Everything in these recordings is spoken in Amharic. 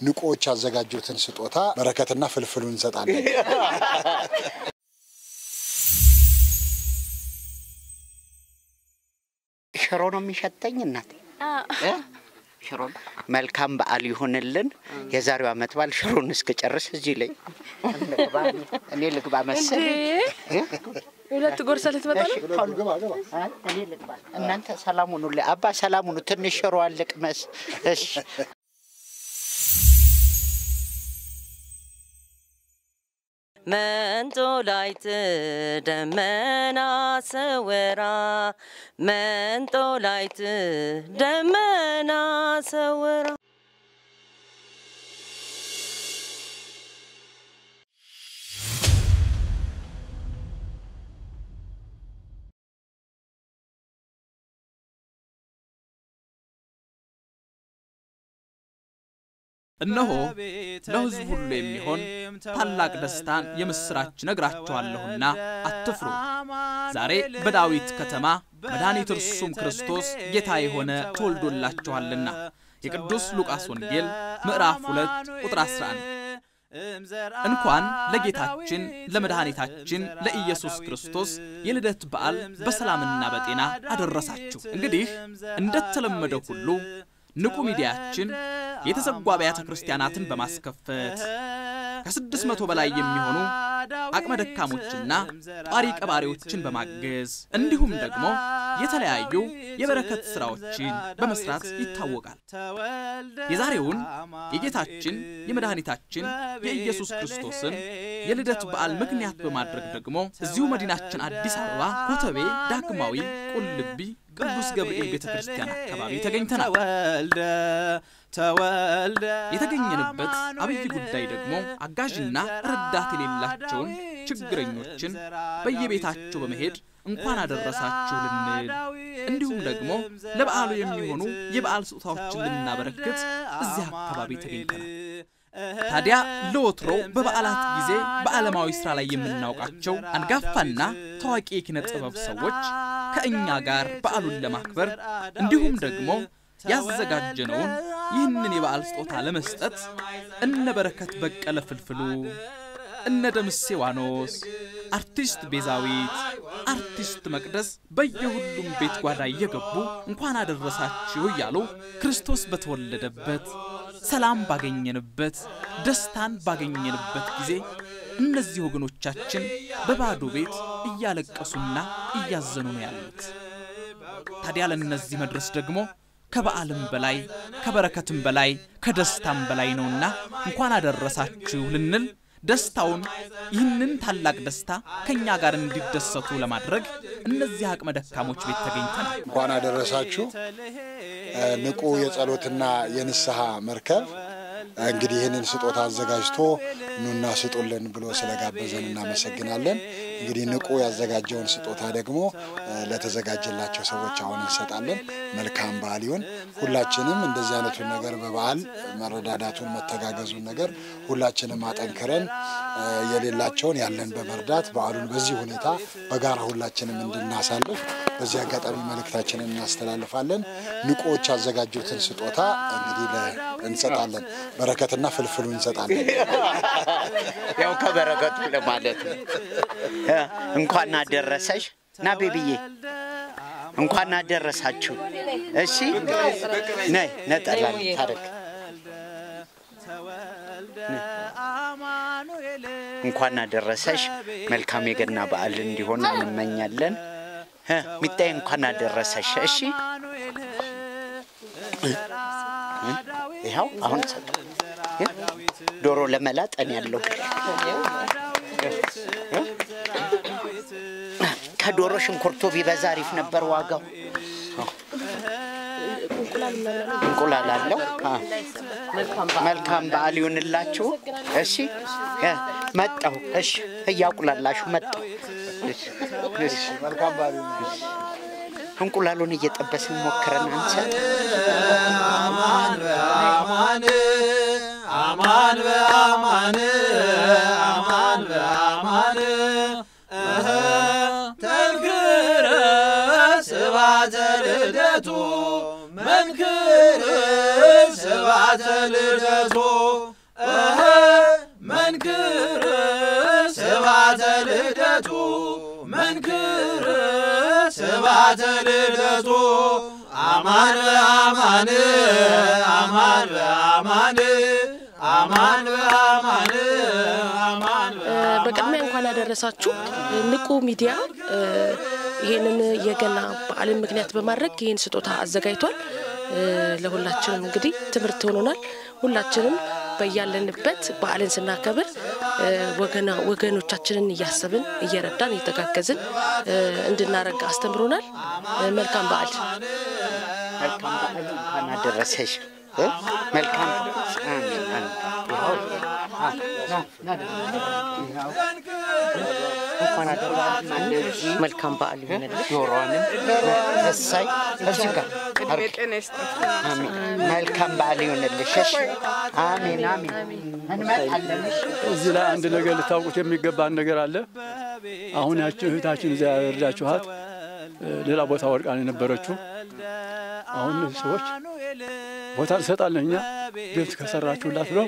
ንቁዎች ያዘጋጁትን ስጦታ በረከትና ፍልፍሉ እንሰጣለን። ሽሮ ነው የሚሸተኝ እናቴ እ? ሽሮ ነው። መልካም በዓል ይሁንልን። የዛሬው ዓመት በዓል ሽሮን እስክጨርስ እዚህ ላይ እኔ ልግባ መሰለኝ። ሁለት ጎርሳ ልትመጣ ነው። እናንተ ሰላም አባ ሰላም ሁኑ። ትንሽ ሽሮ አልቅመስ። እሺ መንጦላይት ደመና ሰወራ። መንጦላይት ደመና ሰወራ እነሆ ለሕዝብ ሁሉ የሚሆን ታላቅ ደስታን የምሥራች ነግራችኋለሁና አትፍሩ። ዛሬ በዳዊት ከተማ መድኃኒት እርሱም ክርስቶስ ጌታ የሆነ ተወልዶላችኋልና። የቅዱስ ሉቃስ ወንጌል ምዕራፍ 2 ቁጥር 11። እንኳን ለጌታችን ለመድኃኒታችን ለኢየሱስ ክርስቶስ የልደት በዓል በሰላምና በጤና አደረሳችሁ። እንግዲህ እንደተለመደው ሁሉ ንቁ ሚዲያችን የተዘጉ አብያተ ክርስቲያናትን በማስከፈት ከስድስት መቶ በላይ የሚሆኑ አቅመ ደካሞችና ጧሪ ቀባሪዎችን በማገዝ እንዲሁም ደግሞ የተለያዩ የበረከት ሥራዎችን በመስራት ይታወቃል። የዛሬውን የጌታችን የመድኃኒታችን የኢየሱስ ክርስቶስን የልደት በዓል ምክንያት በማድረግ ደግሞ እዚሁ መዲናችን አዲስ አበባ ኮተቤ ዳግማዊ ቁልቢ ቅዱስ ገብርኤል ቤተ ክርስቲያን አካባቢ ተገኝተናል። የተገኘንበት አብይ ጉዳይ ደግሞ አጋዥና ረዳት የሌላቸውን ችግረኞችን በየቤታቸው በመሄድ እንኳን አደረሳችሁ ልንል እንዲሁም ደግሞ ለበዓሉ የሚሆኑ የበዓል ስጦታዎችን ልናበረክት እዚህ አካባቢ ተገኝተናል። ታዲያ ለወትሮ በበዓላት ጊዜ በዓለማዊ ሥራ ላይ የምናውቃቸው አንጋፋና ታዋቂ የኪነ ጥበብ ሰዎች ከእኛ ጋር በዓሉን ለማክበር እንዲሁም ደግሞ ያዘጋጀነውን ይህንን የበዓል ስጦታ ለመስጠት እነ በረከት በቀለ ፍልፍሉ፣ እነ ደምሴ ዋኖስ፣ አርቲስት ቤዛዊት፣ አርቲስት መቅደስ በየሁሉም ቤት ጓዳ እየገቡ እንኳን አደረሳችሁ እያሉ ክርስቶስ በተወለደበት ሰላም ባገኘንበት ደስታን ባገኘንበት ጊዜ እነዚህ ወገኖቻችን በባዶ ቤት እያለቀሱና እያዘኑ ነው ያሉት። ታዲያ ለእነዚህ መድረስ ደግሞ ከበዓልም በላይ ከበረከትም በላይ ከደስታም በላይ ነውና እንኳን አደረሳችሁ ልንል ደስታውን ይህንን ታላቅ ደስታ ከእኛ ጋር እንዲደሰቱ ለማድረግ እነዚህ አቅመ ደካሞች ቤት ተገኝተናል። እንኳን አደረሳችሁ። ንቁ የጸሎትና የንስሐ መርከብ እንግዲህ ይህንን ስጦታ አዘጋጅቶ ኑና ስጡልን ብሎ ስለጋበዘን እናመሰግናለን። እንግዲህ ንቁ ያዘጋጀውን ስጦታ ደግሞ ለተዘጋጀላቸው ሰዎች አሁን እንሰጣለን። መልካም በዓል ይሁን። ሁላችንም እንደዚህ አይነቱን ነገር በበዓል መረዳዳቱን፣ መተጋገዙን ነገር ሁላችንም አጠንክረን የሌላቸውን ያለን በመርዳት በዓሉን በዚህ ሁኔታ በጋራ ሁላችንም እንድናሳልፍ በዚህ አጋጣሚ መልእክታችንን እናስተላልፋለን። ንቁዎች ያዘጋጁትን ስጦታ እንግዲህ እንሰጣለን። በረከትና ፍልፍሉ እንሰጣለን። ያው ከበረከቱ ለማለት ነው። እንኳን አደረሰሽ ና ቤቢዬ፣ እንኳን አደረሳችሁ። እሺ ነይ ነጠላ ታረግ እንኳን አደረሰሽ። መልካም የገና በዓል እንዲሆን እንመኛለን። ሚጣዬ እንኳን አደረሰሽ። እሺ ይኸው አሁን ሰጠ ዶሮ ለመላጠን ያለው ከዶሮ ሽንኩርቱ ቢበዛ አሪፍ ነበር ዋጋው። እንቁላል አለው። መልካም በዓል ይሁንላችሁ። እሺ መጣሁ። እሺ እያቁላላሹ መጣሁ። እንቁላሉን እየጠበስን ሞክረን አንሰ አማን በአማን አማን በአማን አማን በአማን ተንክረ ስብሐተ ልደቱ መንክር ስባተ ልደቱ መንክር ስባተ ልደቱ መንክር ስባተ ልደቱ አማን በአማን አማን በአማን አማን አማን በቅድሚያ እንኳን ያደረሳችሁ ንቁ ሚዲያ ይህንን የገና በዓልን ምክንያት በማድረግ ይህን ስጦታ አዘጋጅቷል። ለሁላችንም እንግዲህ ትምህርት ሆኖናል። ሁላችንም በያለንበት በዓልን ስናከብር ወገኖቻችንን እያሰብን እየረዳን እየተጋገዝን እንድናረግ አስተምሮናል። መልካም በዓል። አደረሰሽ? መልካም እንኳን እንደዚህ መልካም በዓል ይሆንልሽ። ጆሮዋንም እሳይ እዚህ ጋር መልካም በዓል ይሆንልሽ።? አሜን አሜን። እንመጣለን። እሺ? እዚህ ላይ አንድ ነገር ልታውቁት የሚገባን ነገር አለ። አሁን ያችን እህታችን እዚያ ያረዳችኋት ሌላ ቦታ ወድቃ ነው የነበረችው። አሁን ሰዎች ቦታ እንሰጣለን እኛ ቤት ከሰራችሁላት ብለው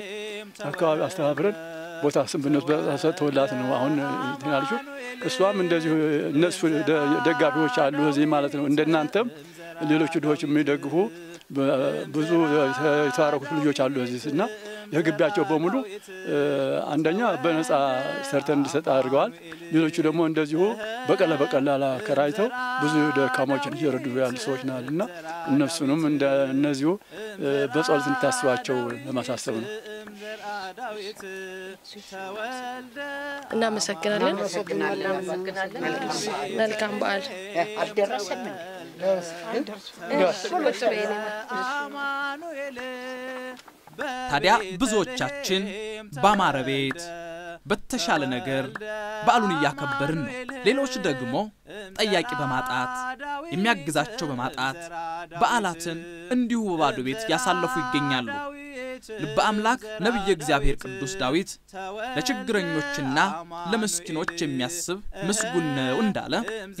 አካባቢ አስተባብረን ቦታ ሰጥተውላት ነው አሁን ያልሽው። እሷም እንደዚሁ እነሱ ደጋፊዎች አሉ እዚህ ማለት ነው። እንደናንተም ሌሎቹ ድሆች የሚደግፉ ብዙ የተባረኩት ልጆች አሉ እዚህ እና የግቢያቸው በሙሉ እ፣ አንደኛ በነፃ ሰርተን እንዲሰጥ አድርገዋል። ሌሎቹ ደግሞ እንደዚሁ በቀለ በቀላል አከራይተው ብዙ ደካሞችን እየረዱ ያሉ ሰዎች ናል እና እነሱንም እንደ እነዚሁ እ፣ በጸሎት እንታስባቸው ለማሳሰብ ነው። እናመሰግናለን። መልካም በዓል። አልደረሰም ታዲያ ብዙዎቻችን ባማረ ቤት በተሻለ ነገር በዓሉን እያከበርን ነው። ሌሎች ደግሞ ጠያቂ በማጣት የሚያግዛቸው በማጣት በዓላትን እንዲሁ በባዶ ቤት ያሳለፉ ይገኛሉ። ልበ አምላክ ነቢየ እግዚአብሔር ቅዱስ ዳዊት ለችግረኞችና ለምስኪኖች የሚያስብ ምስጉን ነው እንዳለ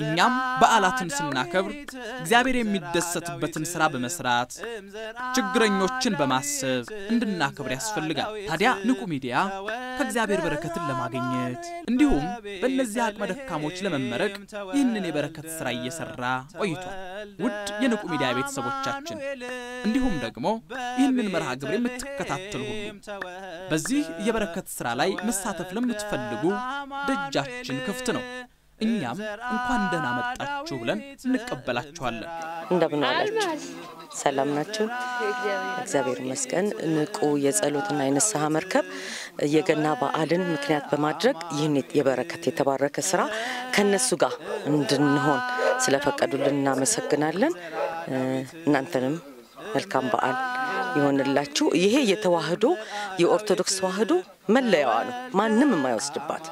እኛም በዓላትን ስናከብር እግዚአብሔር የሚደሰትበትን ሥራ በመስራት ችግረኞችን በማሰብ እንድናከብር ያስፈልጋል። ታዲያ ንቁ ሚዲያ ከእግዚአብሔር በረከትን ለማግኘት እንዲሁም በእነዚህ አቅመ ደካሞች ለመመረቅ ይህንን የበረከት ሥራ እየሰራ ቆይቷል። ውድ የንቁ ሚዲያ ቤተሰቦቻችን እንዲሁም ደግሞ ይህንን መርሃ ግብር ሁሉ በዚህ የበረከት ሥራ ላይ መሳተፍ ለምትፈልጉ ደጃችን ክፍት ነው። እኛም እንኳን ደህና መጣችሁ ብለን እንቀበላችኋለን። እንደምን ዋላችሁ? ሰላም ናችሁ? እግዚአብሔር ይመስገን። ንቁ የጸሎትና የንስሐ መርከብ የገና በዓልን ምክንያት በማድረግ ይህን የበረከት የተባረከ ስራ ከነሱ ጋር እንድንሆን ስለፈቀዱልን እናመሰግናለን። እናንተንም መልካም በዓል ይሆንላችሁ። ይሄ የተዋህዶ የኦርቶዶክስ ተዋህዶ መለያዋ ነው፣ ማንም የማይወስድባት።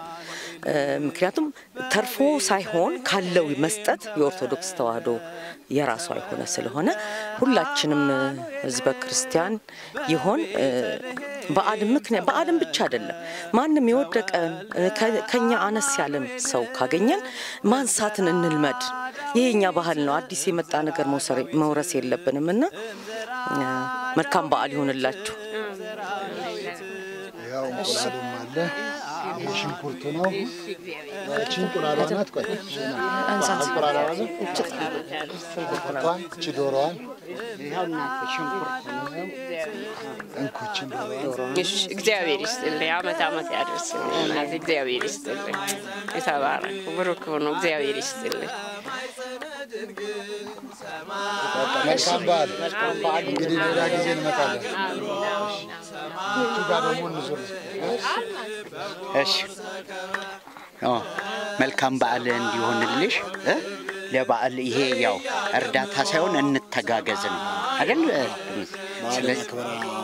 ምክንያቱም ተርፎ ሳይሆን ካለው መስጠት የኦርቶዶክስ ተዋህዶ የራሷ የሆነ ስለሆነ ሁላችንም ህዝበ ክርስቲያን ይሆን በዓልን ምክንያት በዓልን ብቻ አይደለም ማንም የወደቀን ከኛ አነስ ያለም ሰው ካገኘን ማንሳትን እንልመድ። ይሄ የኛ ባህል ነው። አዲስ የመጣ ነገር መውረስ የለብንም እና መልካም በዓል ይሆንላችሁ። ያው እንቁላሉም አለ ይህ ሽንኩርቱ ነው። እቺ እንቁላሏ ናት። ቆይ እንቁላሏ ሽንኩርቷን፣ እቺ ዶሮዋን ይኸው እናቴ ሽንኩርት ነው። እንኩ እቺን ዶሮዋን እሺ፣ እግዚአብሔር ይስጥልኝ። አመት አመት ያደርስልኝ። እግዚአብሔር ይስጥልኝ። የተባረኩ ብሩክ ሆኖ እግዚአብሔር ይስጥልኝ። መልካም በዓል። እንግዲህ ሌላ ጊዜ እንመጣለን። ጋር ደግሞ እንዙር። እሺ። መልካም በዓል እንዲሆንልሽ? ለበዓል ይሄ ያው እርዳታ ሳይሆን እንተጋገዝ ነው አይደል?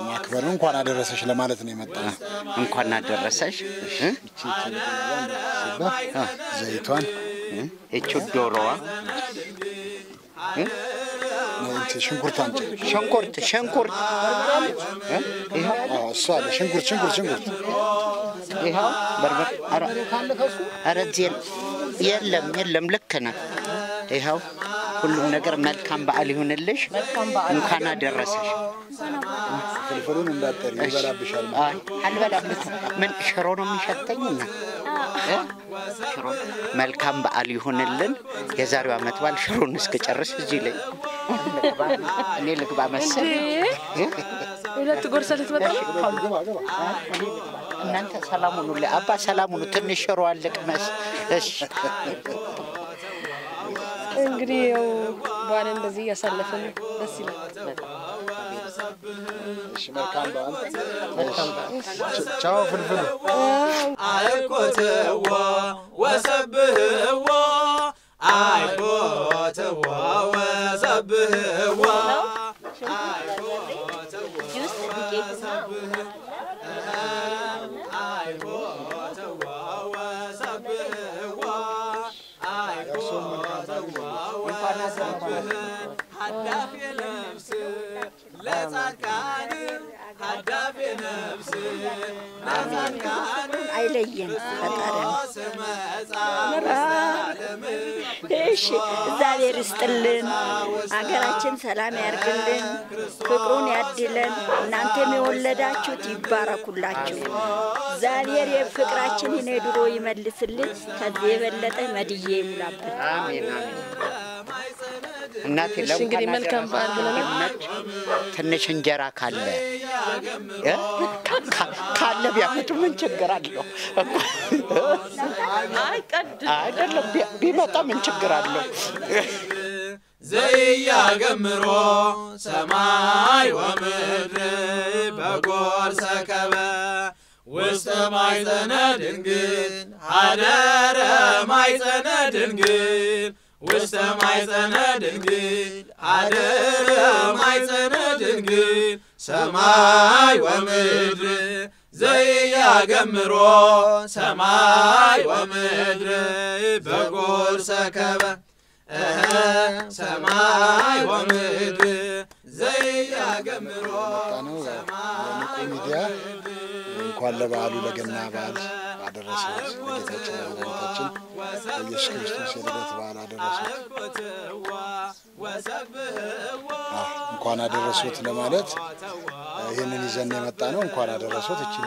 ማክበር እንኳን አደረሰሽ ለማለት ነው የመጣ እንኳን አደረሰሽ። ዘይቷን እቹ ዶሮዋ ሽንኩርቷን ጭ ሽንኩርት ሽንኩርት ሽንኩርት ሽንኩርት ሽንኩርት ይኸው በርበር ኧረ ኧረ እዚህ የለም የለም ልክ ነህ ይኸው ሁሉም ነገር መልካም በዓል ይሁንልሽ እንኳን አደረሰሽ ፍልፍሉን እንዳጠሪ ይበላብሻል። አይ አልበላም። ምን ሽሮ ነው የሚሸተኝ? እና እ? ሽሮ መልካም በዓል ይሁንልን። የዛሬው ዓመት በዓል ሽሮን እስክጨርስ እዚህ ላይ እኔ ልግባ መሰል ሁለት ጎርሰ ልትመጣ ነው? እናንተ ሰላም ሁኑ። አባ ሰላም ሁኑ። ትንሽ ሽሮ አለቅ መስ እሺ እንግዲህ ያው በዓል እንደዚህ እያሳለፍን ደስ ይላል። ቻው ፍልፍሉ። አይኮትዎ ወሰብህዎ አይኮትዎ ወሰብህዎ አይለየን ፈጣሪ ነው። ስመጻ እሺ እግዚአብሔር ይስጥልን፣ ሀገራችን ሰላም ያርግልን፣ ፍቅሩን ያድለን። እናንተም የወለዳችሁት ይባረኩላችሁ። እግዚአብሔር የፍቅራችንን የድሮ ይመልስልን፣ ከዚህ የበለጠ መድዬ ይሙላብን። እናቴ እንግዲህ መልካም በዓል ብለናል። ትንሽ እንጀራ ካለ ካለ ቢያመጡ ምን ችግር አለው? አይደለም ቢ- ቢመጣ ምን ችግር አለው? ዘኢያገምሮ ሰማይ ወምድር በጎል ሰከበ ውስተ ማኅፀነ ድንግል ኀደረ ማኅፀነ ድንግል ውስተ ማኅፀነ ድንግል ኀደረ ማይፀነ ድንግል ሰማይ ወምድር ዘኢያገምሮ ሰማይ ወምድር በጎርሰ ከበ ሰማይ ወምድር ነው የንቁ ሚዲያ እንኳን ለበዓሉ ለገና በዓል አደረሰት ለጌታችን ለመድኃኒታችን ለኢየሱስ ክርስቶስ የልደት በዓል አደረሰት። እንኳን አደረሶት ለማለት ይህንን ይዘን የመጣ ነው። እንኳን አደረሶት እችን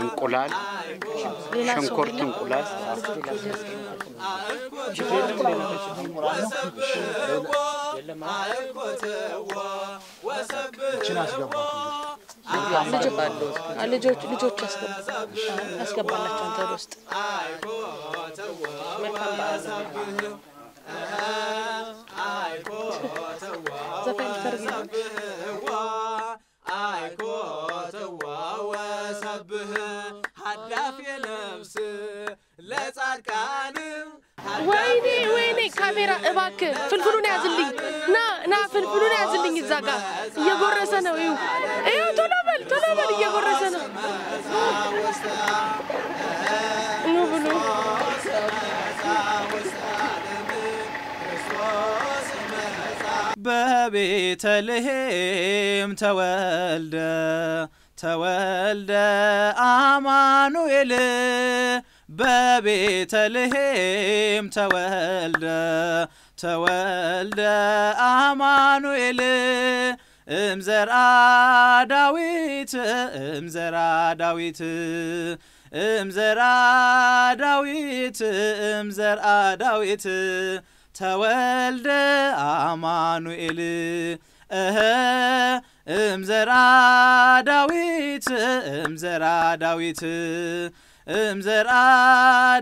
እንቁላል፣ ሽንኩርት፣ እንቁላል ልጆች ልጆች ያስገባ ያስገባላቸው ውስጥ አይኮትዋ ወሰብህ ሀዳፌ ነፍስ ለጻድቃን ወይኔ ወይኔ ካሜራ እባክህ ፍልፍሉን ያዝልኝ። ና ና ፍልፍሉን ያዝልኝ እዛ ጋር እየጎረሰ ነው ይሁ ይሁ ቶሎ በል ቶሎ በል እየጎረሰ ነው። ኑ ብሉ። በቤተልሔም ተወልደ ተወልደ አማኑኤል በቤተልሔም ተወልደ ተወልደ አማኑኤል። እምዘርአ ዳዊት እምዘርአ ዳዊት እምዘርአ ዳዊት እምዘርአ ዳዊት። ተወልደ አማኑኤል እምዘራ ዳዊት እምዘራ ዳዊት እምዘራ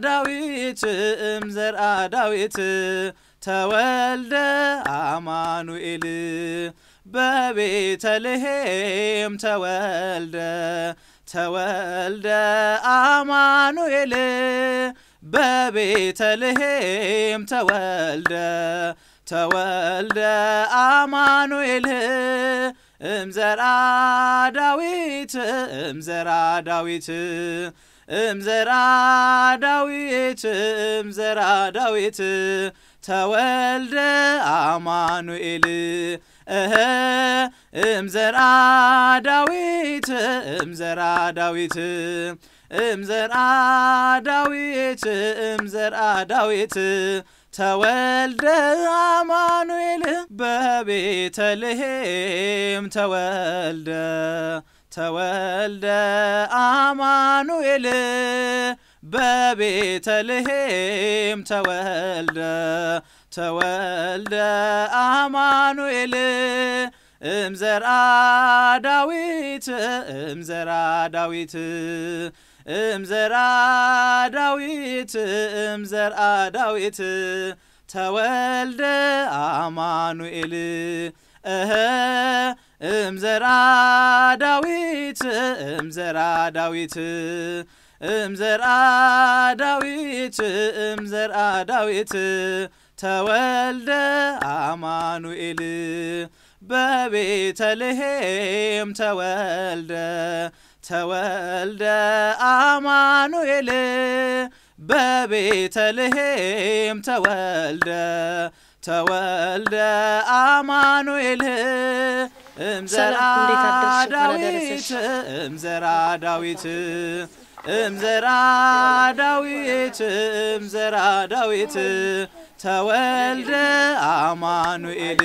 ዳዊት እምዘራ ዳዊት ተወልደ አማኑኤል በቤተልሔም ተወልደ ተወልደ አማኑኤል በቤተልሔም ተወልደ ተወልደ አማኑኤል እምዘራ ዳዊት እምዘራ ዳዊት እምዘራ ዳዊት እምዘራ ዳዊት ተወልደ አማኑኤል። እኸ እምዘራ ዳዊት እምዘራ ዳዊት እምዘርአ ዳዊት እምዘርአ ዳዊት ተወልደ አማኑኤል በቤተልሔም ተወልደ ተወልደ አማኑኤል በቤተልሔም ተወልደ ተወልደ አማኑኤል እምዘርአ ዳዊት እምዘርአ ዳዊት እምዘርአ ዳዊት እምዘርአ ዳዊት ተወልደ አማኑኤል። እኸ እምዘርአ ዳዊት እምዘርአ ዳዊት እምዘርአ ዳዊት እምዘርአ ዳዊት ተወልደ አማኑኤል። በቤተልሔም ተወልደ ተወልደ አማኑኤል በቤተልሔም ተወልደ ተወልደ አማኑኤል እምዘራ ዳዊት እምዘራ ዳዊት እምዘራ ዳዊት እምዘራ ዳዊት ተወልደ አማኑኤል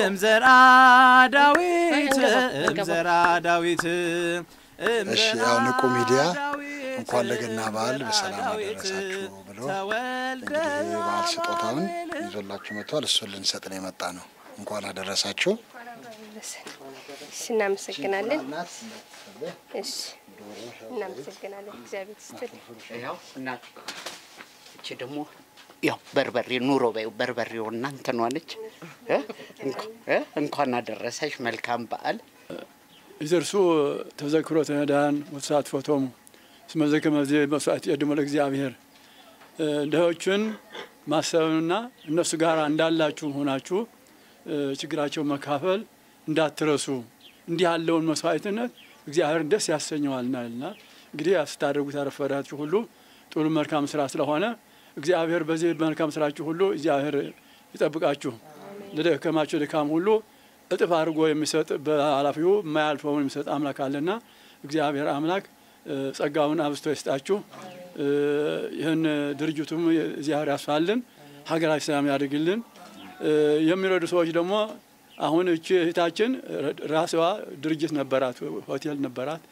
እምዘራ ዳዊት እምዘራ ዳዊት እሺ ያው ንቁ ሚዲያ እንኳን ለገና በዓል በሰላም አደረሳችሁ ብሎ እንግዲህ የበዓል ስጦታውን ይዞላችሁ መጥቷል። እሱን ልንሰጥ ነው የመጣ ነው። እንኳን አደረሳችሁ። እሺ፣ እናመሰግናለን። እሺ፣ እናመሰግናለን። እግዚአብሔር ይስጥልኝ። እቺ ደግሞ ያው በርበሬ ኑሮ በይው በርበሬው እናንተ ነች። እንኳን አደረሰሽ። መልካም በዓል። ይዘርሱ ተዘክሮተ ነዳያን ወተሳትፎቶሙ እስመ ዘከመ መስዋዕት የድሞ ለእግዚአብሔር ድሆችን ማሰብና እነሱ ጋር እንዳላችሁ ሆናችሁ ችግራቸው መካፈል እንዳትረሱ። እንዲህ ያለውን መስዋዕትነት እግዚአብሔርን ደስ ያሰኘዋልና እንግዲህ ስታደርጉት ያረፈዳችሁ ሁሉ ጥሩ መልካም ስራ ስለሆነ እግዚአብሔር በዚህ መልካም ስራችሁ ሁሉ እግዚአብሔር ይጠብቃችሁ። ለደከማችሁ ድካም ሁሉ እጥፍ አድርጎ የሚሰጥ በኃላፊው የማያልፈውን የሚሰጥ አምላክ አለና እግዚአብሔር አምላክ ጸጋውን አብዝቶ ይስጣችሁ። ይህን ድርጅቱም እግዚአብሔር ያስፋልን፣ ሀገራችን ሰላም ያድርግልን። የሚረዱ ሰዎች ደግሞ አሁን እቺ እህታችን ራስዋ ድርጅት ነበራት፣ ሆቴል ነበራት።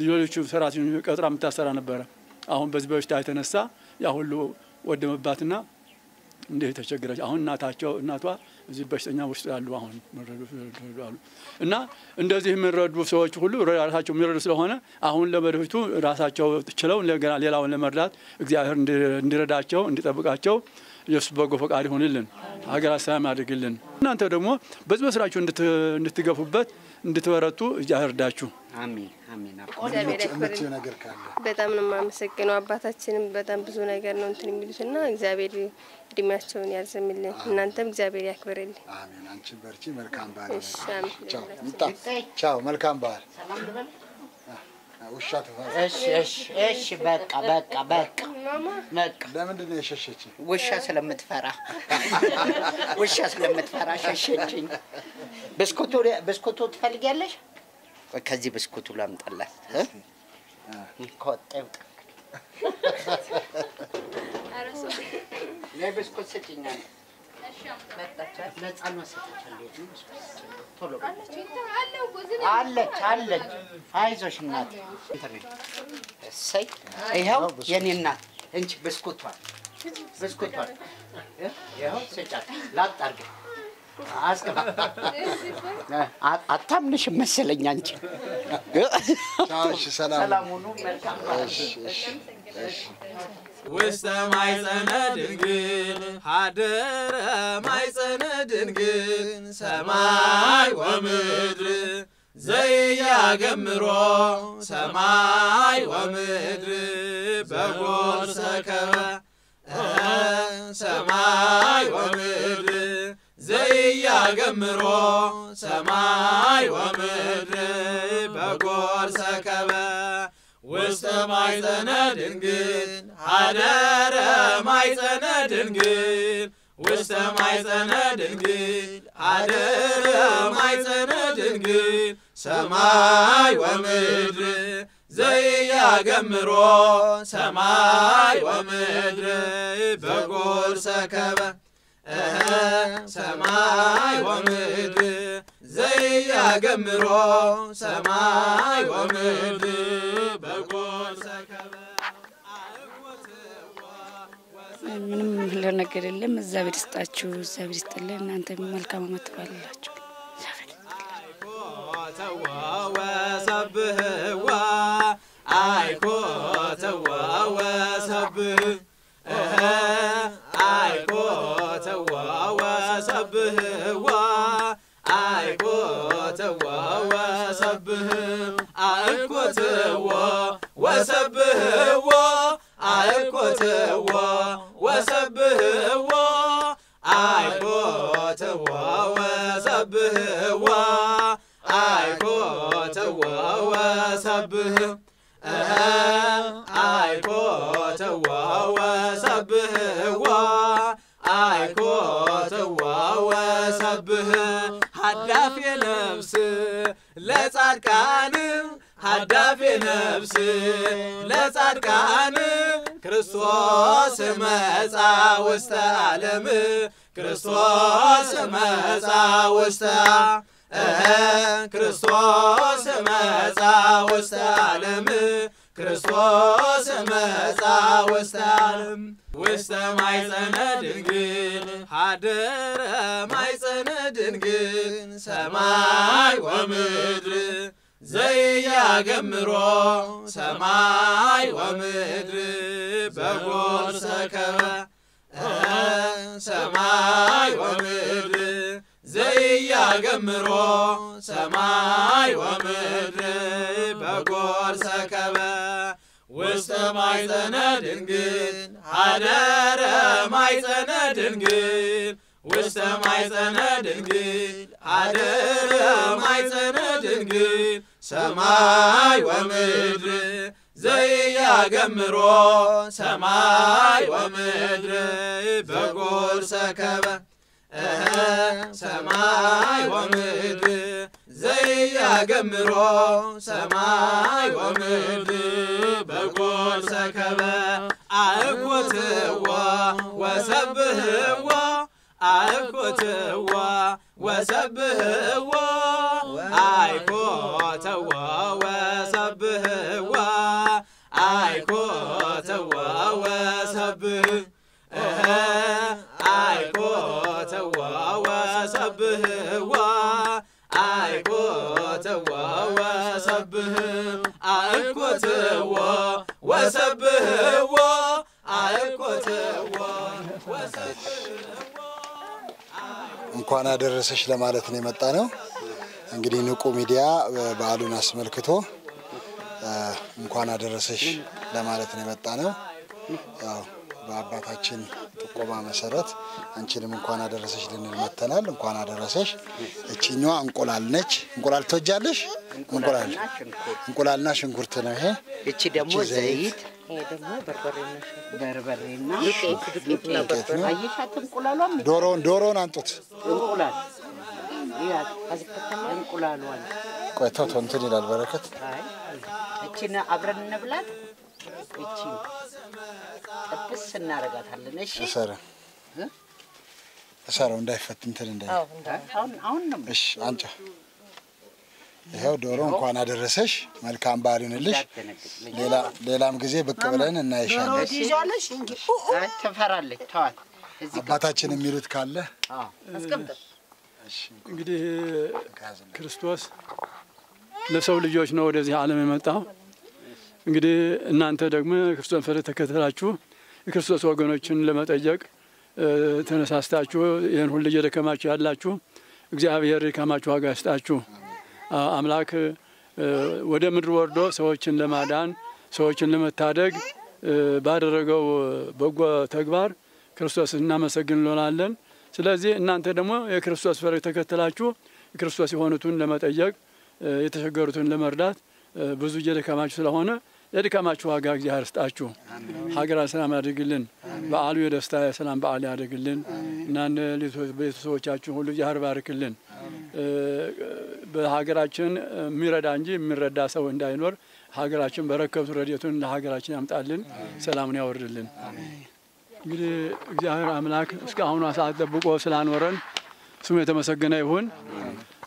ሌሎቹ ሰራተኞች ቀጥራ የምታሰራ ነበረ። አሁን በዚህ በሽታ የተነሳ ያ ሁሉ ወደመባትና እንዲህ የተቸገረች አሁን እናታቸው እናቷ እዚህ በሽተኛ ውስጥ ያሉ አሁን አሉ እና እንደዚህ የሚረዱ ሰዎች ሁሉ ራሳቸው የሚረዱ ስለሆነ አሁን ለወደፊቱ ራሳቸው ችለው እንደገና ሌላውን ለመርዳት እግዚአብሔር እንዲረዳቸው እንዲጠብቃቸው የእሱ በጎ ፈቃድ ይሆንልን፣ ሀገራት ሰላም ያድርግልን። እናንተ ደግሞ በዚህ በስራችሁ እንድትገፉበት እንድትበረቱ እርዳችሁ። አሜን አሜን። እግዚአብሔር ያክብርልን። ነገር ካለ በጣም ነው የማመሰግነው። አባታችንም በጣም ብዙ ነገር ነው እንትን የሚሉት እና እግዚአብሔር እድሜያቸውን ያርዝምልን። እናንተም እግዚአብሔር ያክብርልን። አሜን። አንቺ በርቺ። መልካም በዓል። እሺ፣ አሜን። ቻው። ምጣ ቻው። መልካም በዓል። ውሻ እሺ እሺ እሺ። በቃ በቃ በቃ በቃ። ለምንድን ነው የሸሸች? ውሻ ስለምትፈራ ውሻ ስለምትፈራ ሸሸችኝ። ብስኩቱ ብስኩቱ ትፈልጊያለሽ? ከዚህ ብስኩቱ ላምጣላት እ? ከወጣ ይውጣ። ነይ ብስኩት አለች አለች። አይዞሽ እናት። እሰይ ይኸው የኔ እናት እንቺ ብስኩቷን ብስኩቷን? ይኸው ስጫት። ላጥ አድርጊ አስገባ። መሰለኝ አንቺ። ሰላም ሁኑ። መልካም ውስተ ማይፀነ ድንግል ሀደረ ማይፀነ ድንግል ሰማይ ወምድር ዘያገምሮ ሰማይ ወምድር በጎርሰከበ ሰማይ ወምድር ዘያገምሮ ሰማይ ወምድር በጎርሰከበ ውስተ ማይፀነ ድንግል ሀደረ ማይፀነ ድንግል። ውስተ ማይፀነ ድንግል ሀደረ ማይፀነ ድንግል። ሰማይ ወምድር ዘያገምሮ ሰማይ ወምድር በጎርሰ ከበ ሰማይ ወምድር ዘያገምሮ ሰማይ ወምድር የምለው ነገር የለም። እግዚአብሔር ይስጣችሁ፣ እግዚአብሔር ይስጥልን። እናንተ መልካም ዓመት ትባላላችሁ። ወሰብህዋ አይኮተዋ ወሰብህ አይኮተዋ ወሰብህዋ አይኮተዋ ወሰብህ አእኮትዎ ወሰብህዎ አእኮትዎ ወሰብህዎ አይኮትዎ ወሰብህዎ አይኮትዎ ወሰብህ አይኮትዎ ወሰብህዎ አይኮትዎ ወሰብህ ሀዳፌ ነፍስ ለጻድቃን ሀዳፌ ነፍስ ለጻድቃን ክርስቶስ መጻ ውስተ ዓለም። ክርስቶስ መጻ ውስተ ክርስቶስ መጻ ውስተ ዓለም። ክርስቶስ መጻ ውስተ ዓለም። ውስተ ማይጸነ ድንግል ሀደረ ማይጸነ ድንግል ሰማይ ወምድር ዘያገምሮ ሰማይ ወምድር በጎርሰ ከበ ሰማይ ወምድር ዘያገምሮ ሰማይ ወምድር በጎርሰ ከበ ውስተ ማይጸነ ድንግል ሀደረ ማይጸነ ድንግል ውስተ ማይጸነ ድንግል ሀደረ ማይጸነ ድንግል ሰማይ ወምድር ዘያገምሮ ሰማይ ወምድር በጎርሰ ከበ ሰማይ ወምድር ዘያገምሮ ሰማይ ወምድር በጎርሰ ከበ አእኮትዎ ወሰብህዎ አእኮትዎ ወሰብህዎ አይኮትዎ ወሰብህዎ አይኮትዎ ወሰብህ አይኮትዎ ወሰብህዎ አይኮትዎ ወሰብህ አእኮትዎ ወሰብህዎ እንኳን አደረሰሽ ለማለት ነው የመጣ ነው። እንግዲህ ንቁ ሚዲያ በዓሉን አስመልክቶ እንኳን አደረሰሽ ለማለት ነው የመጣ ነው። ያው በአባታችን ጥቆማ መሰረት አንቺንም እንኳን አደረሰሽ ልንል መጥተናል። እንኳን አደረሰሽ። እቺኛዋ እንቁላል ነች። እንቁላል ትወጃለሽ? እንቁላል እንቁላልና ሽንኩርት ነው ይሄ። እቺ ደግሞ ዘይት፣ ዶሮውን ዶሮውን አንጡት። ቆይ ተው ተው፣ እንትን ይላል በረከት። እቺን አብረን እንብላት። እቺን ጥብስ እናደርጋታለን። እሺ? እሰረ እሰረው እንዳይፈት እንትን እንዳይ አሁን አሁን ነው እሺ አንጫ ይኸው ዶሮ እንኳን አደረሰሽ። መልካም በዓል ይሁንልሽ። ሌላ ሌላም ጊዜ ብቅ ብለን እናይሻለን። ትፈራለች። ተዋት። አባታችን የሚሉት ካለ? እንግዲህ ክርስቶስ ለሰው ልጆች ነው ወደዚህ ዓለም የመጣው። እንግዲህ እናንተ ደግሞ ክርስቶስን ፈለግ ተከተላችሁ የክርስቶስ ወገኖችን ለመጠየቅ ተነሳስታችሁ ይህን ሁሉ እየደከማችሁ ያላችሁ እግዚአብሔር የድካማችሁ ዋጋ ይስጣችሁ። አምላክ ወደ ምድር ወርዶ ሰዎችን ለማዳን ሰዎችን ለመታደግ ባደረገው በጎ ተግባር ክርስቶስ እናመሰግን እንሆናለን። ስለዚህ እናንተ ደግሞ የክርስቶስ ፈለግ ተከተላችሁ የክርስቶስ የሆኑትን ለመጠየቅ የተቸገሩትን ለመርዳት ብዙ እየደከማችሁ ስለሆነ የድካማችሁ ዋጋ እግዚአብሔር ይስጣችሁ። ሀገራ ሰላም ያድርግልን። በዓሉ የደስታ የሰላም በዓል ያድርግልን። እናንተ ቤተሰቦቻችሁን ሁሉ እግዚአብሔር ባርክልን። በሀገራችን የሚረዳ እንጂ የሚረዳ ሰው እንዳይኖር ሀገራችን በረከቱ ረድኤቱን ለሀገራችን ያምጣልን፣ ሰላሙን ያወርድልን። እንግዲህ እግዚአብሔር አምላክ እስካሁኗ ሰዓት ጠብቆ ስላኖረን ስሙ የተመሰገነ ይሁን።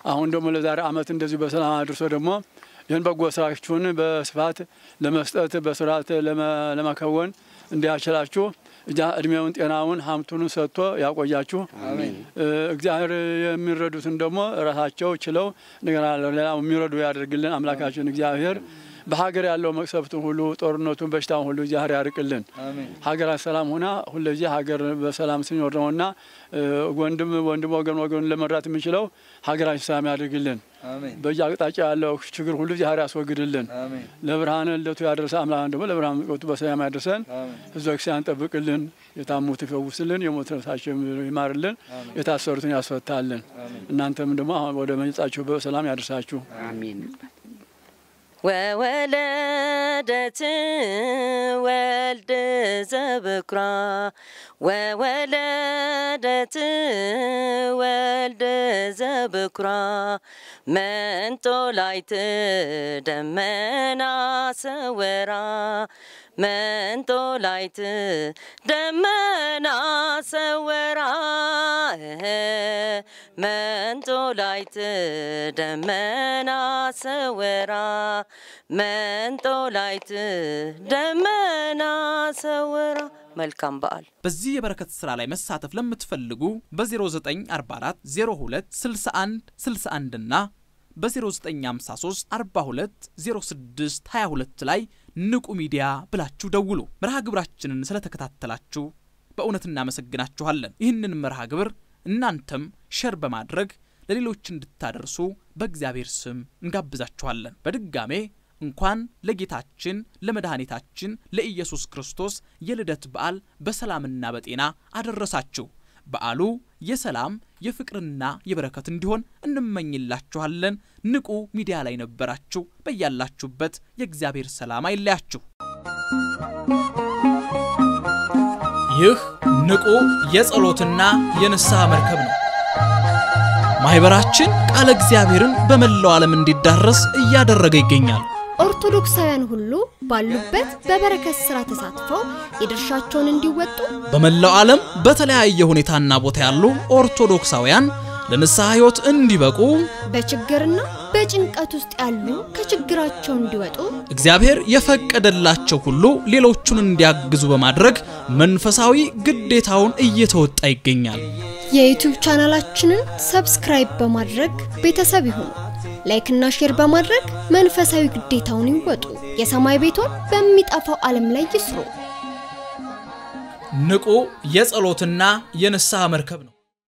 አሁን ደግሞ ለዛሬ ዓመት እንደዚሁ በሰላም አድርሶ ደግሞ ይህን በጎ ስራችሁን በስፋት ለመስጠት በስርዓት ለመከወን እንዲያችላችሁ እድሜውን ጤናውን ሀብቱን ሰጥቶ ያቆያችሁ። እግዚአብሔር የሚረዱትን ደግሞ ራሳቸው ችለው እንደገና ሌላ የሚረዱ ያደርግልን አምላካችን እግዚአብሔር በሀገር ያለው መቅሰፍትን ሁሉ ጦርነቱን፣ በሽታውን ሁሉ እግዚአብሔር ያርቅልን። ሀገራት ሰላም ሆና ሁለዚህ ሀገር በሰላም ሲኖር ነውና ወንድም ወንድም ወገን ወገን ለመራት የሚችለው ሀገራችን ሰላም ያደርግልን። በየአቅጣጫ ያለው ችግር ሁሉ እግዚአብሔር ያስወግድልን። ለብርሃነ ልደቱ ያደረሰ አምላክ ደግሞ ለብርሃነ ምጽአቱ በሰላም ያደርሰን። ህዝበ ክርስቲያን ጠብቅልን፣ የታሙት ይፈውስልን፣ የሞት ነፍሳቸው ይማርልን፣ የታሰሩትን ያስፈታልን። እናንተም ደግሞ ወደ መኝጻችሁ በሰላም ያደርሳችሁ። አሜን። وولدت والد زبكرا وولدت والد زبكرا من طلعت دمنا سورا من طلعت دمنا سورا መንጦላይት ደመና ሰወራ መንጦላይት ደመና ሰወራ። መልካም በዓል። በዚህ የበረከት ስራ ላይ መሳተፍ ለምትፈልጉ በ0944 02 61 61 እና በ0953 42 06 22 ላይ ንቁ ሚዲያ ብላችሁ ደውሉ። መርሃ ግብራችንን ስለተከታተላችሁ በእውነት እናመሰግናችኋለን። ይህንን መርሃ ግብር እናንተም ሸር በማድረግ ለሌሎች እንድታደርሱ በእግዚአብሔር ስም እንጋብዛችኋለን። በድጋሜ እንኳን ለጌታችን ለመድኃኒታችን ለኢየሱስ ክርስቶስ የልደት በዓል በሰላምና በጤና አደረሳችሁ። በዓሉ የሰላም የፍቅርና የበረከት እንዲሆን እንመኝላችኋለን። ንቁ ሚዲያ ላይ ነበራችሁ። በያላችሁበት የእግዚአብሔር ሰላም አይለያችሁ። ይህ ንቁ የጸሎትና የንስሐ መርከብ ነው። ማኅበራችን ቃለ እግዚአብሔርን በመላው ዓለም እንዲዳረስ እያደረገ ይገኛል። ኦርቶዶክሳውያን ሁሉ ባሉበት በበረከት ሥራ ተሳትፈው የድርሻቸውን እንዲወጡ በመላው ዓለም በተለያየ ሁኔታና ቦታ ያሉ ኦርቶዶክሳውያን ለንስሐ ሕይወት እንዲበቁ በችግርና በጭንቀት ውስጥ ያሉ ከችግራቸው እንዲወጡ እግዚአብሔር የፈቀደላቸው ሁሉ ሌሎቹን እንዲያግዙ በማድረግ መንፈሳዊ ግዴታውን እየተወጣ ይገኛል። የዩቲዩብ ቻናላችንን subscribe በማድረግ ቤተሰብ ይሁኑ። like ና share በማድረግ መንፈሳዊ ግዴታውን ይወጡ። የሰማይ ቤቶን በሚጠፋው ዓለም ላይ ይስሩ። ንቁ የጸሎትና የንስሐ መርከብ ነው።